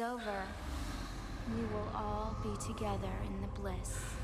over, we will all be together in the bliss.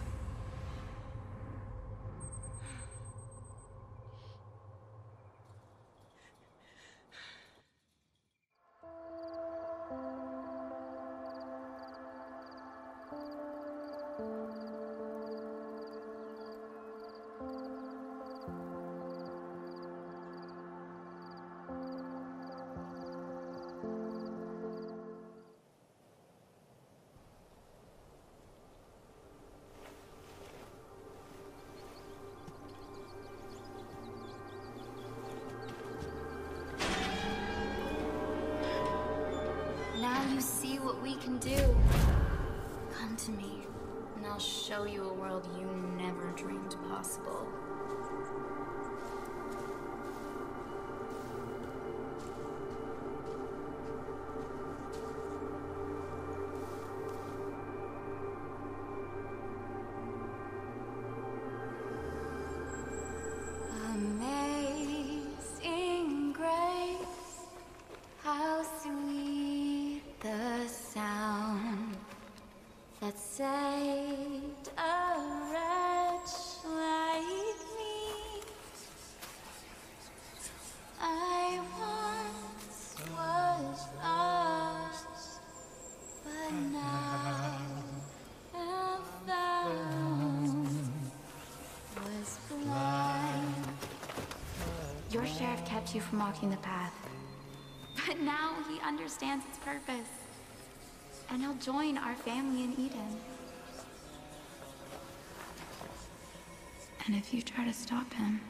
You from walking the path. But now he understands its purpose. And he'll join our family in Eden. And if you try to stop him,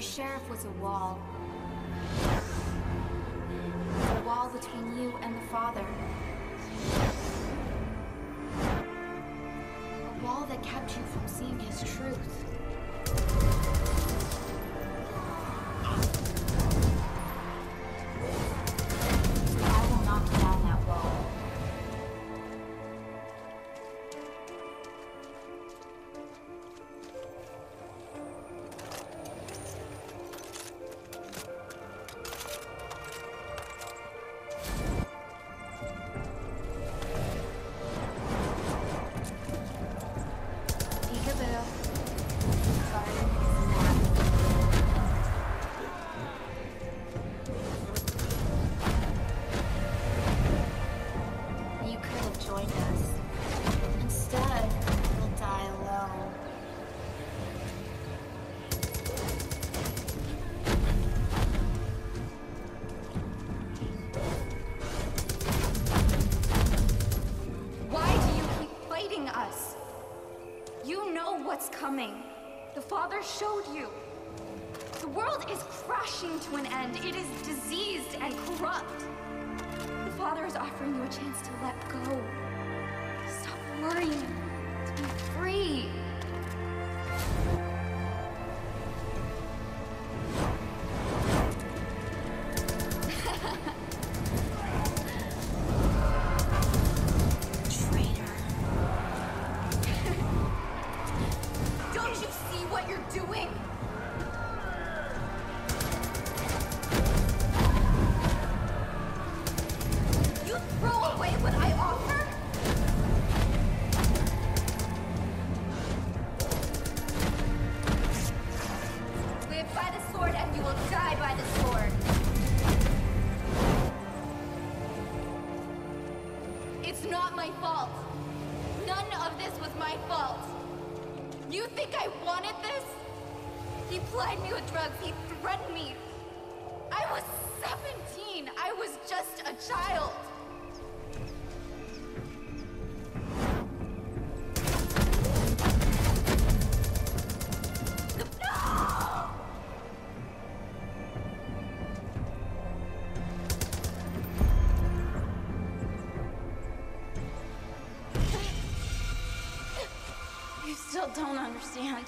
Your sheriff was a wall. A wall between you and the Father. A wall that kept you from seeing his truth. The Father showed you. The world is crashing to an end. It is diseased and corrupt. The Father is offering you a chance to let go. Stop worrying. To be free. Still don't understand.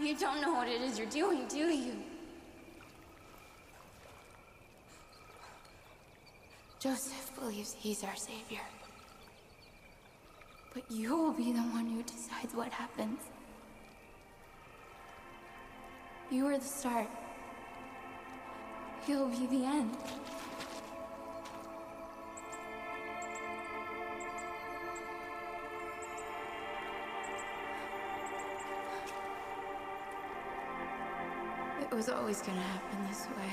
You don't know what it is you're doing, do you? Joseph believes he's our savior. But you will be the one who decides what happens. You are the start. He'll be the end. Was always gonna happen this way.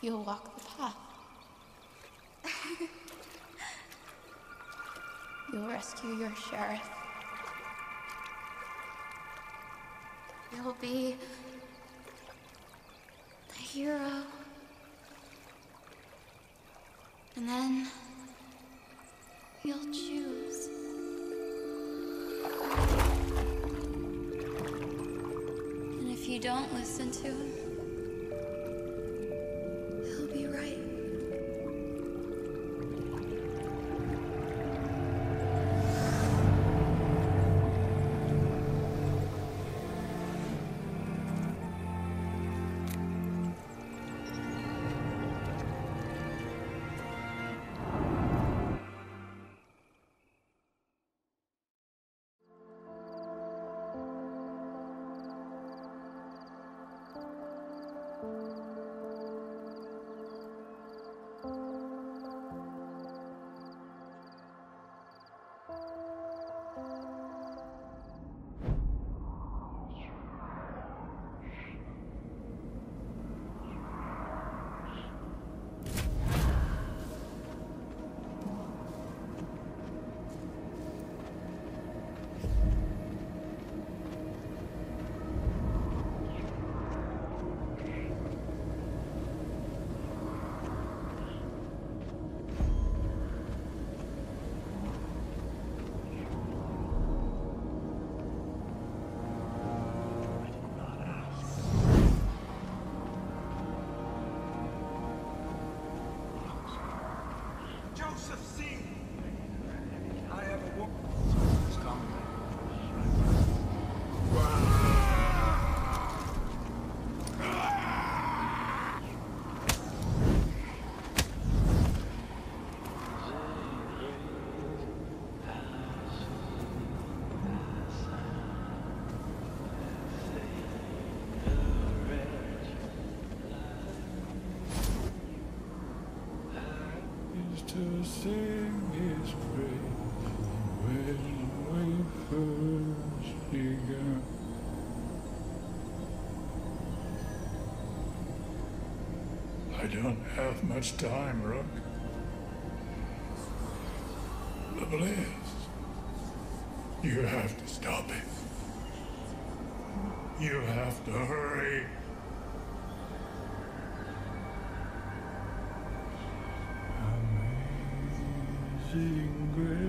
You'll walk the path. You'll rescue your sheriff. You'll be the hero. And then you'll choose. You don't listen to him, don't have much time, Rook. The bliss. You have to stop it. You have to hurry. Amazing grace,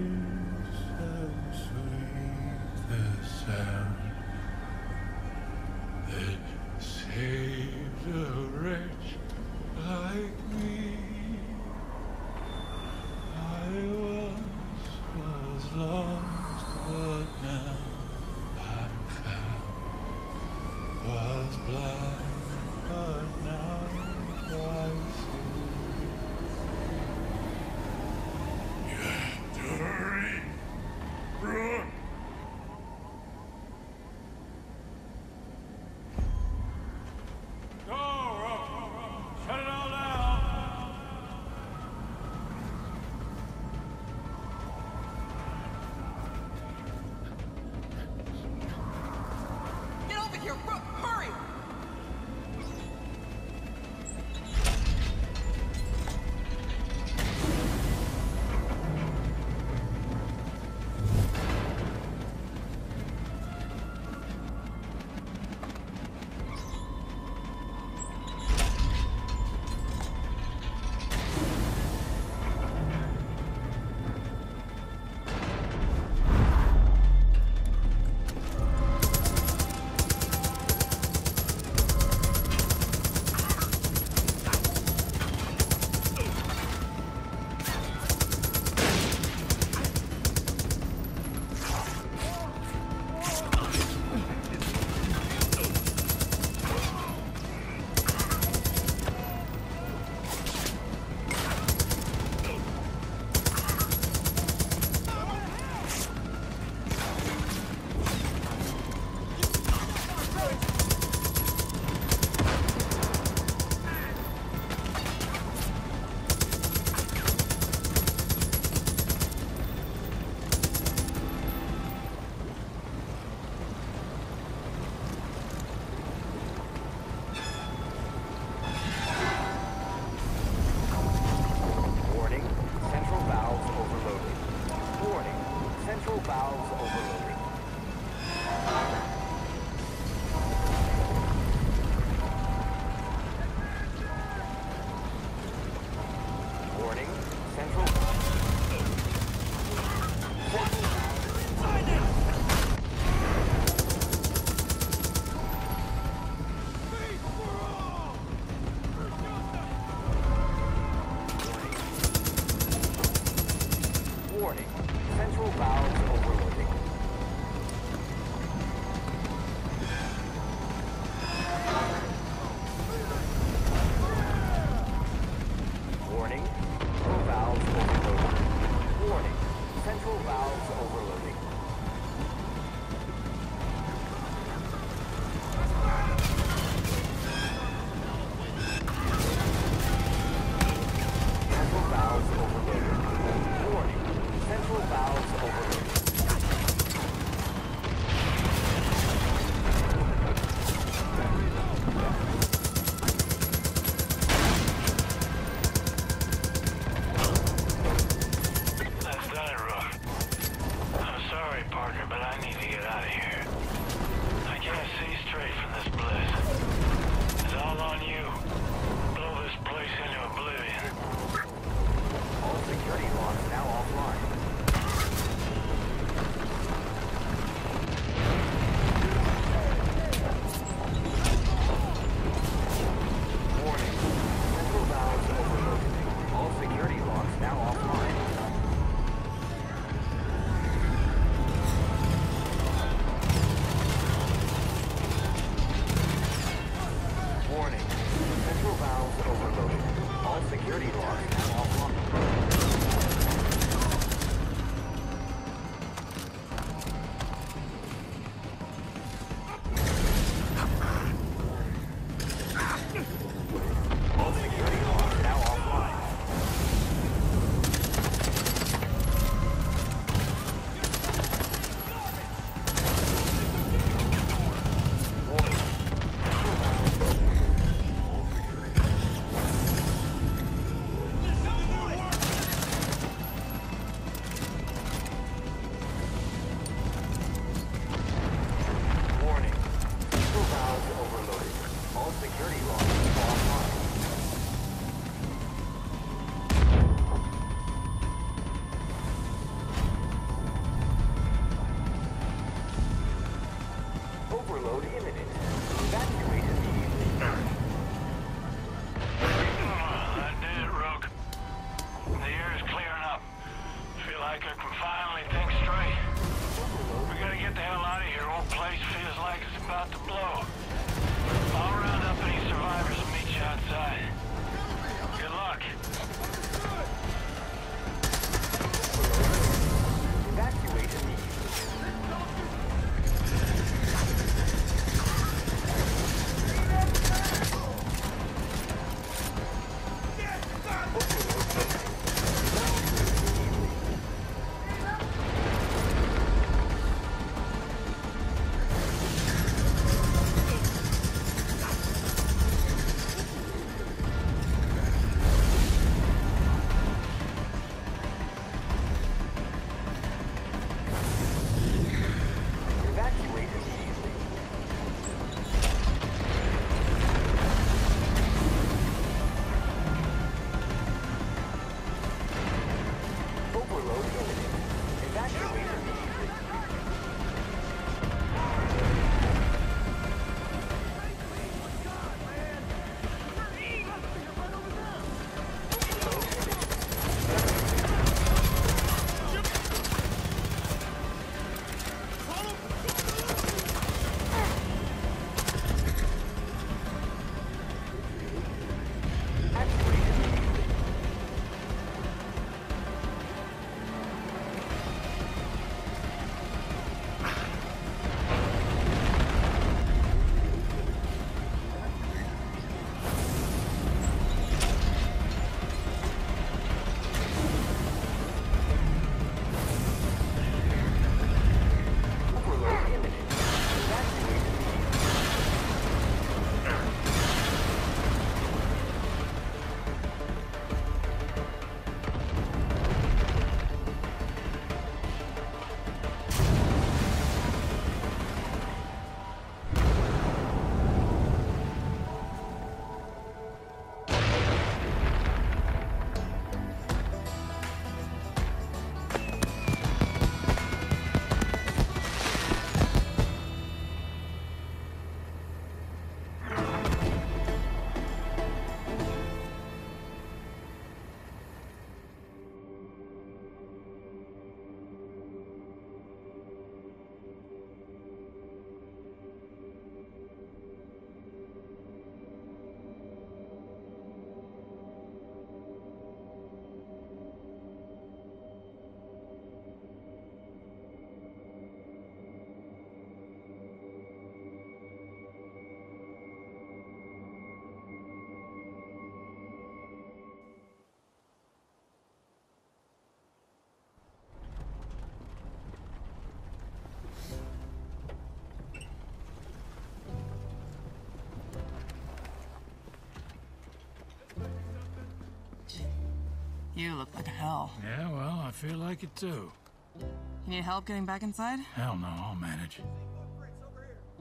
You look like hell. Yeah, well, I feel like it too. You need help getting back inside? Hell no, I'll manage.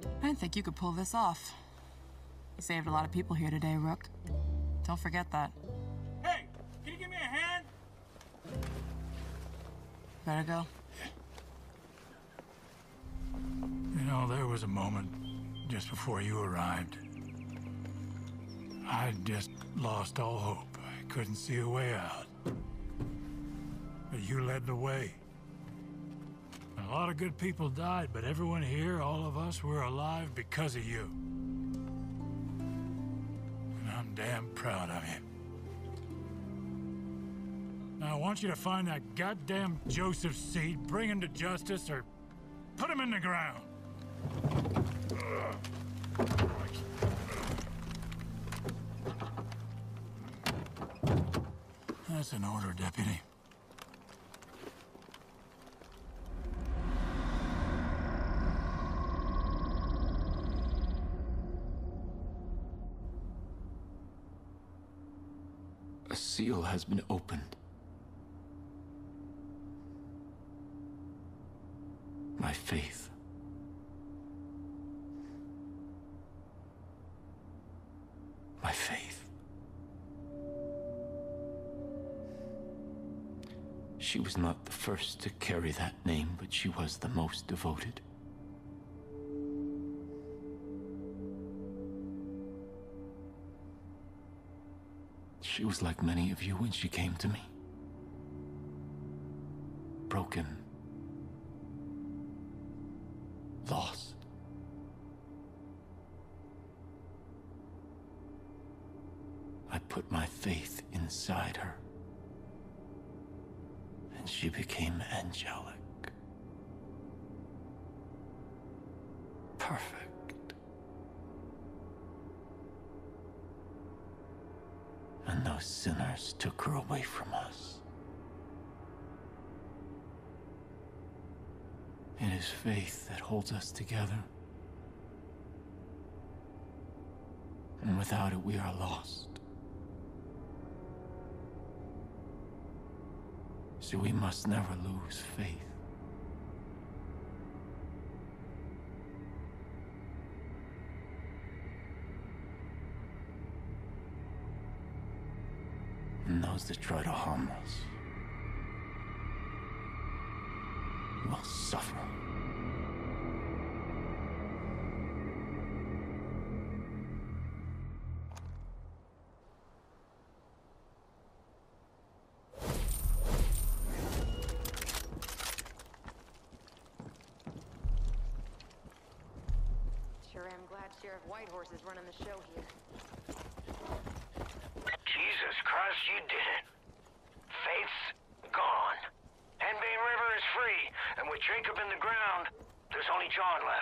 I didn't think you could pull this off. You saved a lot of people here today, Rook. Don't forget that. Hey, can you give me a hand? Better go. You know, there was a moment just before you arrived. I just lost all hope. I couldn't see a way out. But you led the way. A lot of good people died, but everyone here, all of us, we're alive because of you. And I'm damn proud of you. Now, I want you to find that goddamn Joseph Seed, bring him to justice, or put him in the ground. That's an order, Deputy. A seal has been opened. My faith. She was not the first to carry that name, but she was the most devoted. She was like many of you when she came to me. Broken. Lost. I put my faith inside her. She became angelic. Perfect. And those sinners took her away from us. It is faith that holds us together. And without it, we are lost. So we must never lose faith. And those that try to harm us Sheriff Whitehorse running the show here. Jesus Christ, you did it. Faith's gone. Henbane River is free, and with Jacob in the ground, there's only John left.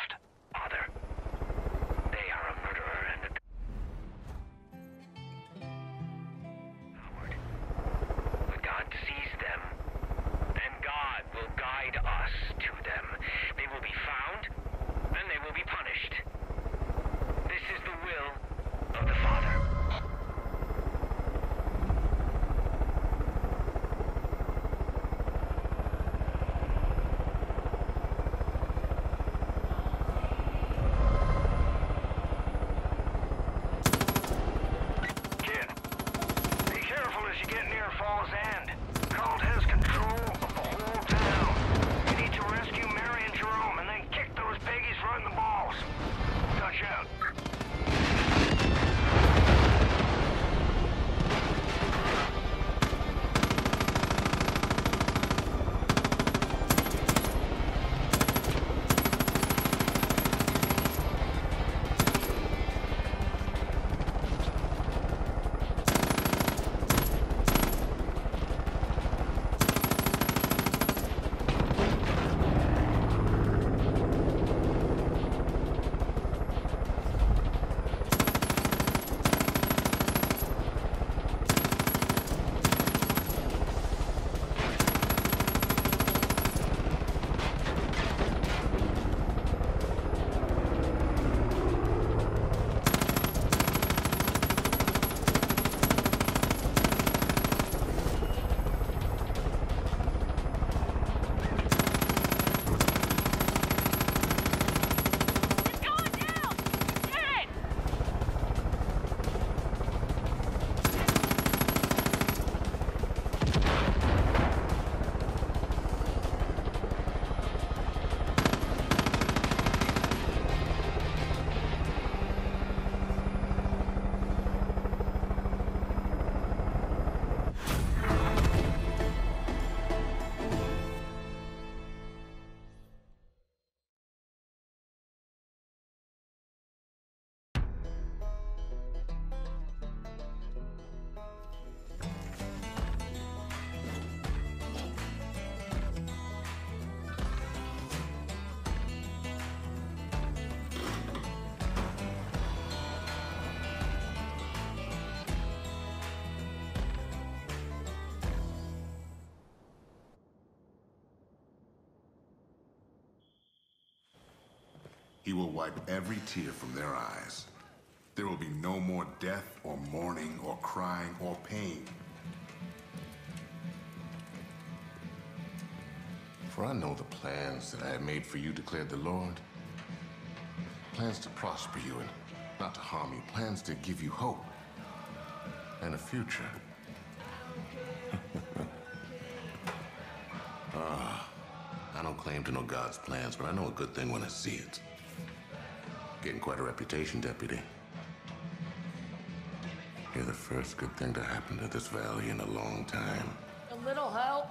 He will wipe every tear from their eyes. There will be no more death or mourning or crying or pain. For I know the plans that I have made for you, declared the Lord. Plans to prosper you and not to harm you. Plans to give you hope and a future. ah, I don't claim to know God's plans, but I know a good thing when I see it. Getting quite a reputation, Deputy. You're the first good thing to happen to this valley in a long time. A little help.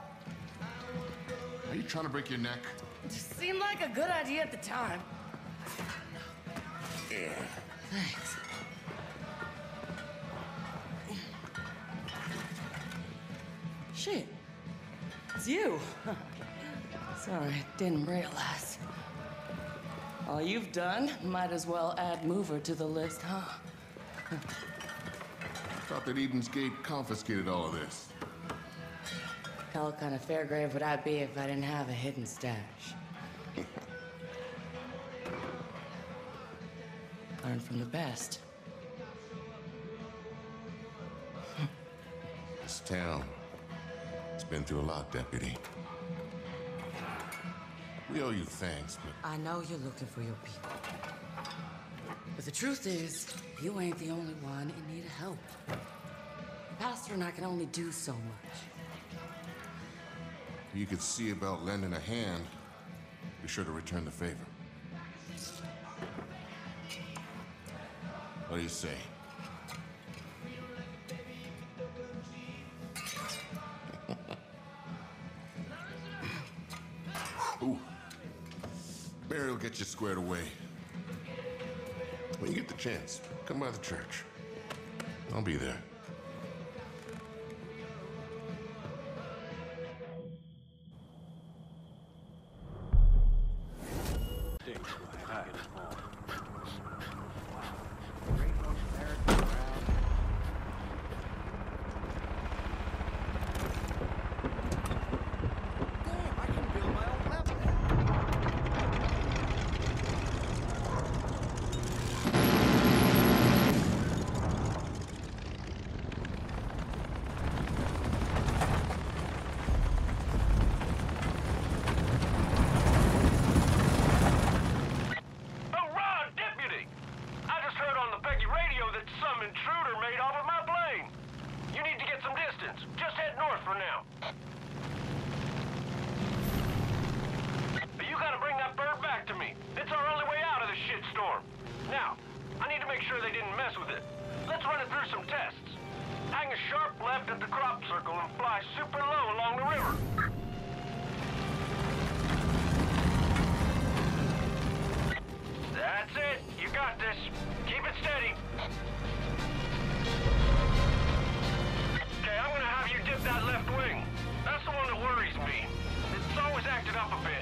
Are you trying to break your neck? It just seemed like a good idea at the time. Yeah. Thanks. Shit. It's you. Sorry, didn't realize. All you've done, might as well add Mover to the list, huh? Thought that Eden's Gate confiscated all of this. Hell kind of fairgrave would I be if I didn't have a hidden stash? Learn from the best. This town, it's been through a lot, Deputy. We owe you thanks, but I know you're looking for your people. But the truth is, you ain't the only one in need of help. The pastor and I can only do so much. if you could see about lending a hand. Be sure to return the favor. What do you say? Barry will get you squared away. When you get the chance, come by the church. I'll be there. Acted up a bit.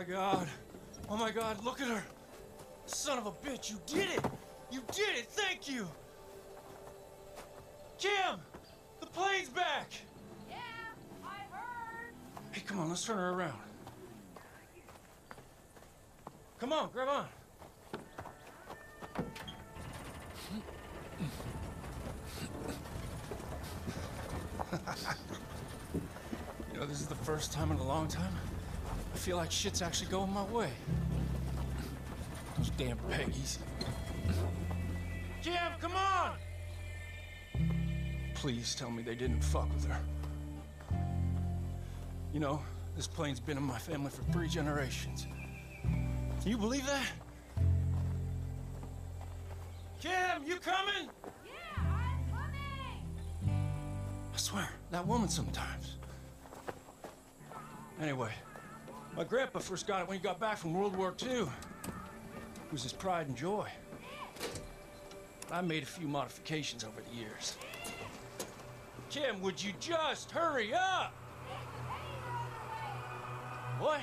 My god. Oh my god, look at her. Son of a bitch, you did it! You did it! Thank you! Kim! The plane's back! Yeah, I heard. Hey, come on, let's turn her around. Come on, grab on. you know, this is the first time in a long time I feel like shit's actually going my way. Those damn Peggies. Jim, come on! Please tell me they didn't fuck with her. You know, this plane's been in my family for three generations. Can you believe that? Kim, you coming? Yeah, I'm coming. I swear, that woman sometimes. Anyway, my grandpa first got it when he got back from World War II. It was his pride and joy. I made a few modifications over the years. Kim, would you just hurry up? What?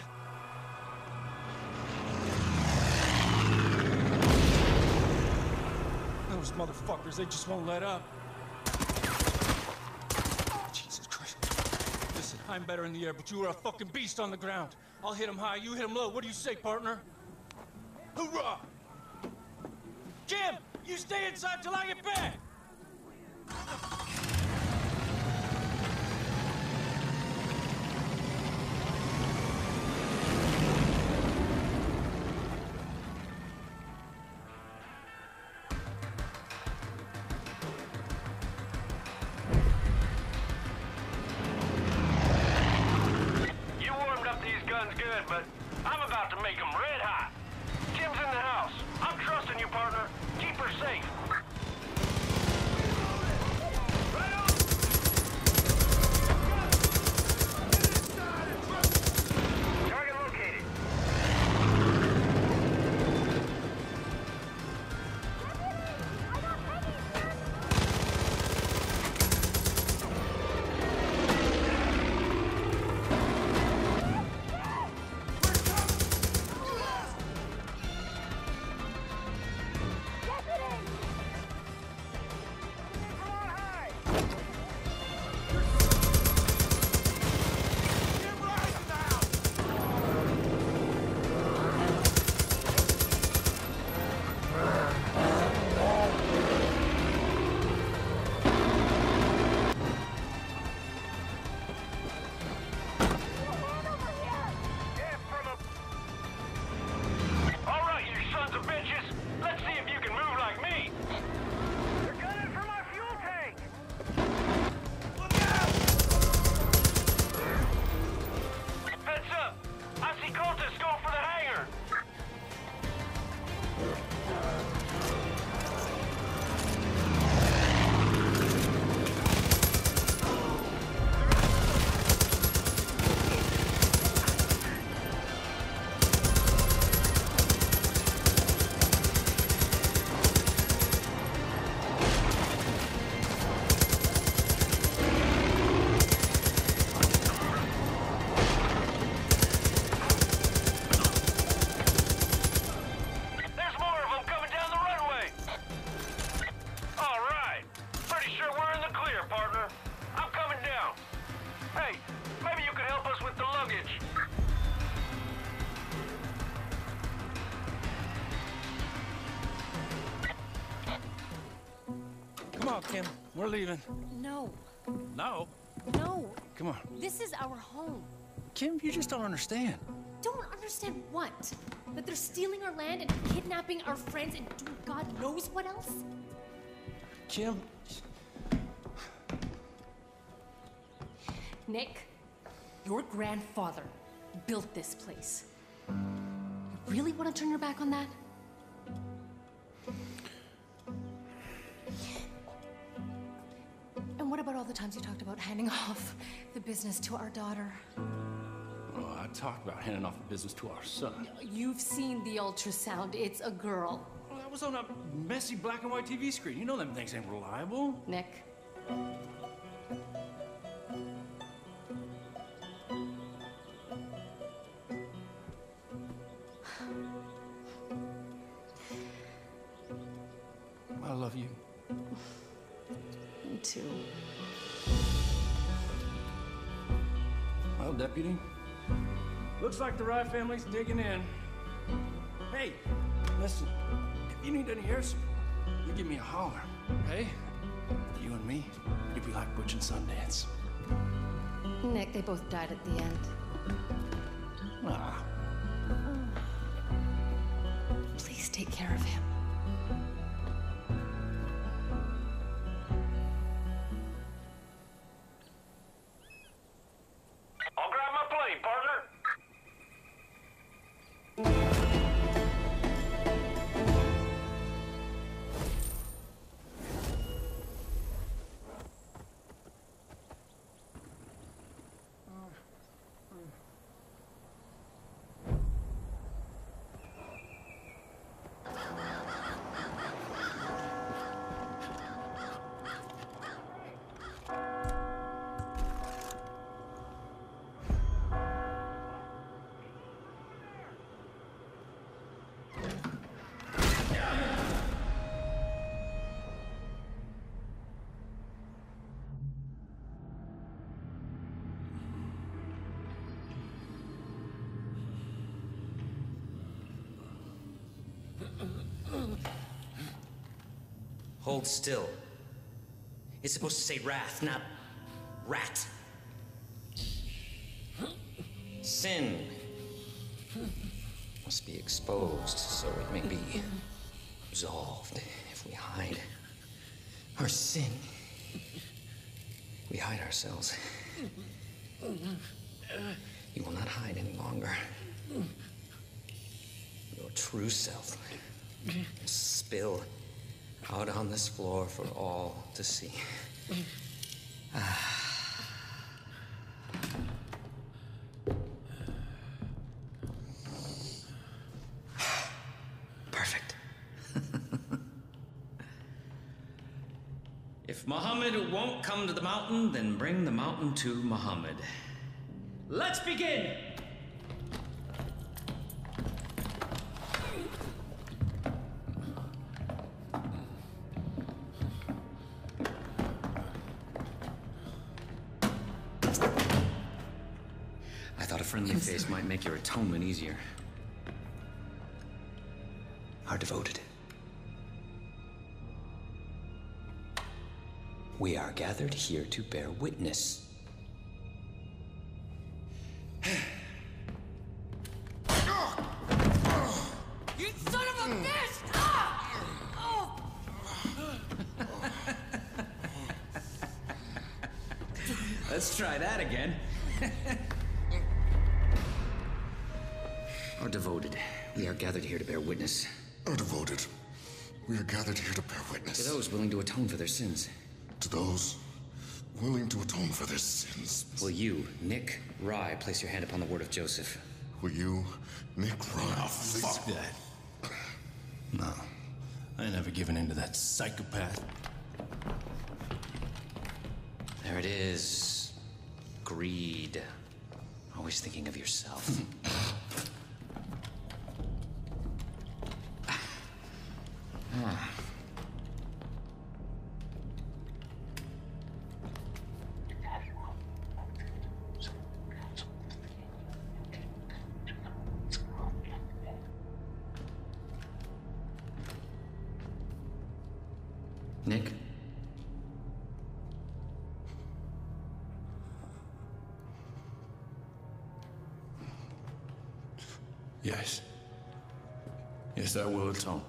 Those motherfuckers, they just won't let up. Jesus Christ. Listen, I'm better in the air, but you are a fucking beast on the ground. I'll hit him high, you hit him low. What do you say, partner? Hoorah! Jim, you stay inside till I get back! We're leaving. No. No. No. Come on. This is our home. Kim, you just don't understand. Don't understand what? That they're stealing our land and kidnapping our friends and doing God knows what else? Kim. Nick, your grandfather built this place. You really want to turn your back on that? And what about all the times you talked about handing off the business to our daughter? Well, I talked about handing off the business to our son. You've seen the ultrasound. It's a girl. Well, that was on a messy black and white TV screen. You know them things ain't reliable. Nick. Deputy, looks like the Rye family's digging in. Hey, listen, if you need any air support, you give me a holler, okay? You and me, you'd be like Butch and Sundance. Nick, they both died at the end. Ah, Please take care of him. Hold still. It's supposed to say wrath, not rat. Sin must be exposed so it may be absolved if we hide our sin. We hide ourselves. You will not hide any longer. Your true self will spill out on this floor for all to see. Perfect. if Muhammad won't come to the mountain, then bring the mountain to Muhammad. Let's begin! Make your atonement easier. Are devoted. We are gathered here to bear witness. Place your hand upon the word of Joseph? Will you, Nick Rye? Oh, fuck that. No. I ain't never given in to that psychopath. There it is. Greed. Always thinking of yourself. Ah. Yes, that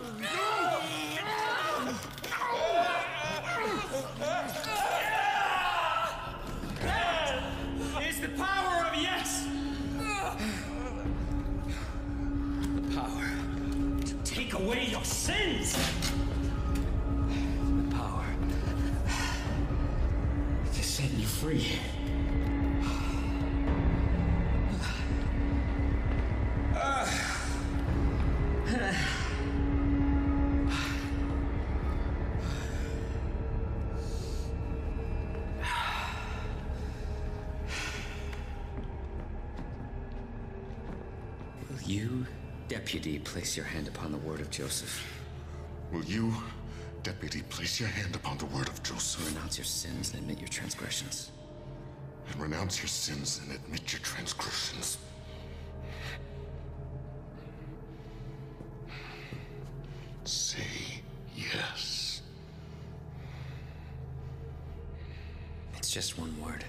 will free. Will you, deputy, place your hand upon the word of Joseph? Will you, deputy, place your hand upon the word of Joseph? Renounce your sins and admit your transgressions. And renounce your sins and admit your transgressions. Say yes. It's just one word.